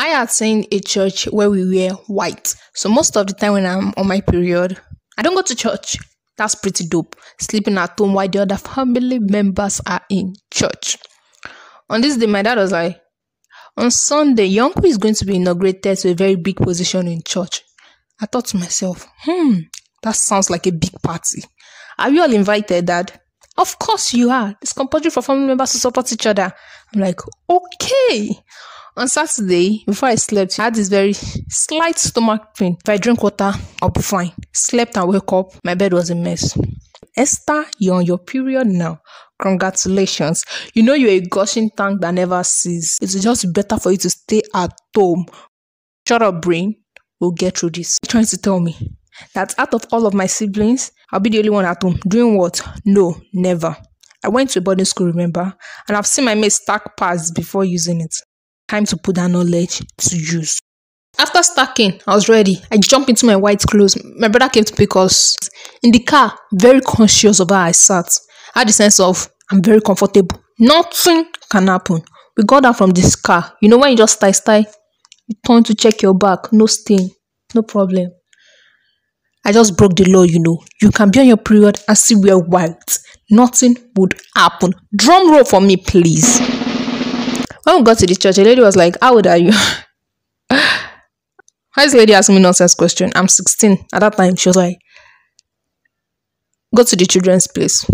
I attend a church where we wear white. So most of the time when I'm on my period, I don't go to church. That's pretty dope. Sleeping at home while the other family members are in church. On this day, my dad was like, on Sunday, uncle is going to be inaugurated to a very big position in church. I thought to myself, hmm, that sounds like a big party. Are you all invited, Dad? Of course you are. It's compulsory for family members to support each other. I'm like, okay. On Saturday, before I slept, I had this very slight stomach pain. If I drink water, I'll be fine. Slept and woke up, my bed was a mess. Esther, you're on your period now. Congratulations. You know you're a gushing tank that never ceases. It's just better for you to stay at home. Shut up, brain. We'll get through this. You're trying to tell me that out of all of my siblings, I'll be the only one at home. Doing what? No, never. I went to a boarding school, remember? And I've seen my mates stack pads before using it. Time to put that knowledge to use. After stacking, I was ready. I jumped into my white clothes. My brother came to pick us. In the car, very conscious of how I sat. I had the sense of, I'm very comfortable. Nothing can happen. We got out from this car. You know when you just stay, stay, you turn to check your back. No stain. No problem. I just broke the law, you know. You can be on your period and still wear white. Nothing would happen. Drum roll for me, please. When we got to the church, a lady was like, How old are you? How is lady asking me nonsense question? I'm 16. At that time, she was like, Go to the children's place.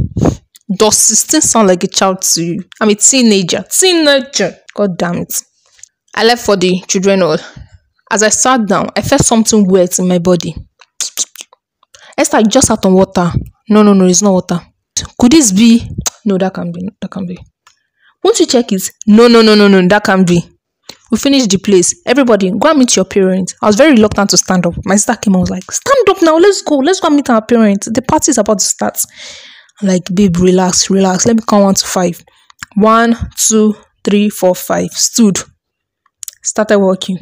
Does 16 sound like a child to you? I'm a teenager. Teenager. God damn it. I left for the children hall. As I sat down, I felt something wet in my body. Esther, just sat on water. No, no, no, it's not water. Could this be? No, that can be. That can be. Won't you check it? No, no, no, no, no, that can be. We finished the place. Everybody, go and meet your parents. I was very reluctant to stand up. My sister came and was like, Stand up now, let's go. Let's go and meet our parents. The party is about to start. I'm like, babe, relax, relax. Let me count one to five. One, two, three, four, five. Stood. Started walking.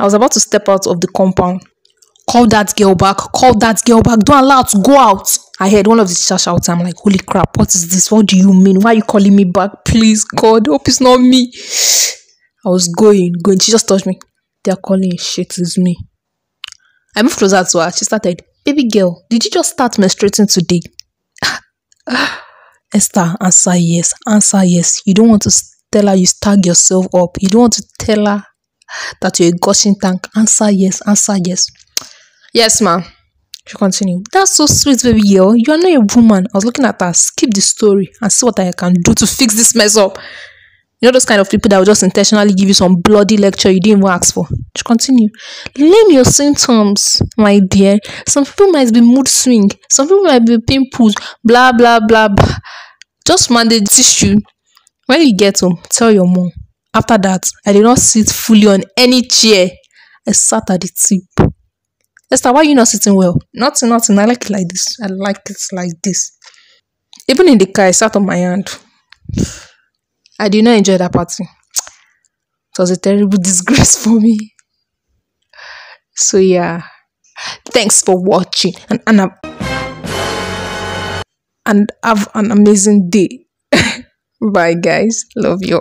I was about to step out of the compound. Call that girl back. Call that girl back. Don't allow to go out. I heard one of the teachers shout. I'm like, holy crap, what is this? What do you mean? Why are you calling me back? Please, God, hope it's not me. I was going, going. She just touched me. They're calling shit, it's me. I moved closer to her. She started, baby girl, did you just start menstruating today? Esther, answer yes. Answer yes. You don't want to tell her you stag yourself up. You don't want to tell her that you're a gushing tank. Answer yes. Answer yes. Yes, ma'am. She continued. That's so sweet, baby girl. You are not a woman. I was looking at her. Skip the story and see what I can do to fix this mess up. You know those kind of people that will just intentionally give you some bloody lecture you didn't even ask for. She continued. Name your symptoms, my dear. Some people might be mood swing. Some people might be pimples. Blah blah blah blah. Just mandate tissue. When you get home, tell your mom. After that, I did not sit fully on any chair. I sat at the tip. Esther, why are you not sitting well? Nothing, nothing. I like it like this. I like it like this. Even in the car, I sat on my hand. I did not enjoy that party. It was a terrible disgrace for me. So yeah. Thanks for watching and and, and have an amazing day. Bye guys. Love you.